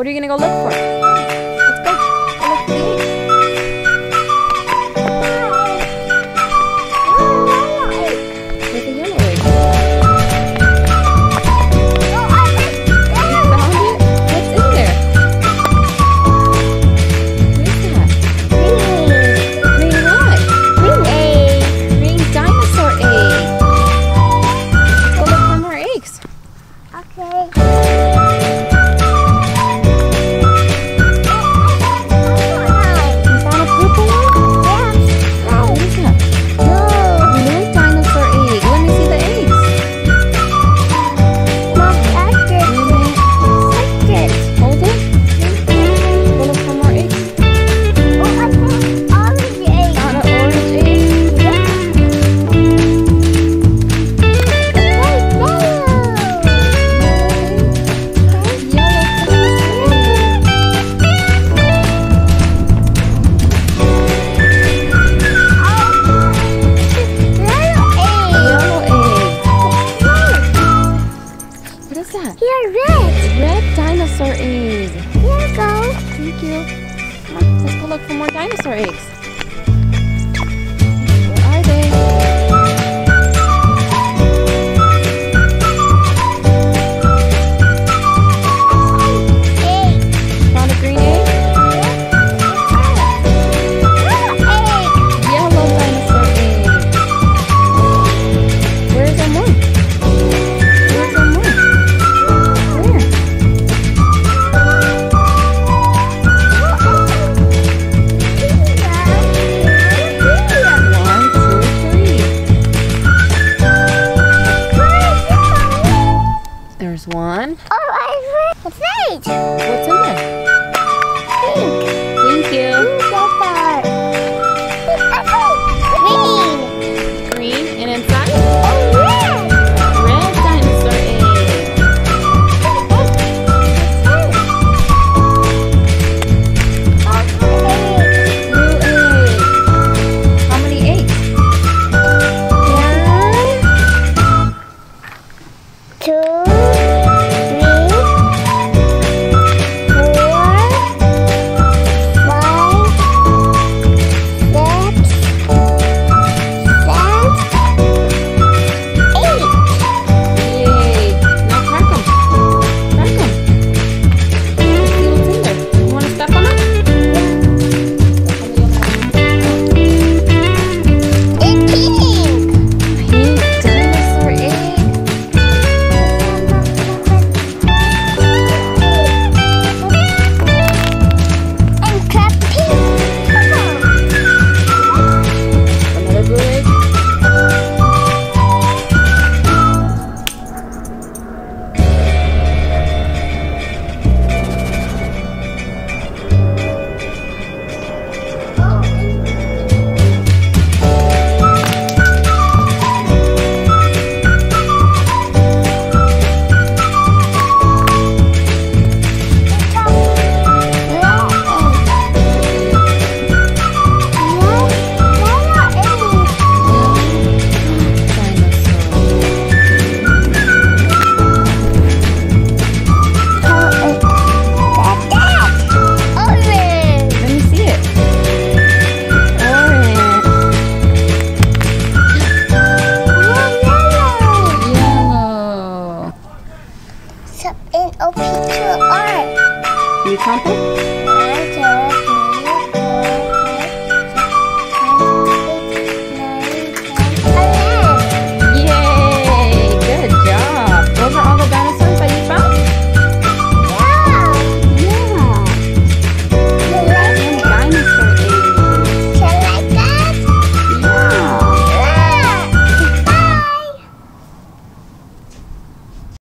What are you going to go look for? look for more dinosaur eggs. There's one. Oh, I What's that? What's in there? Pink. 好ゃ。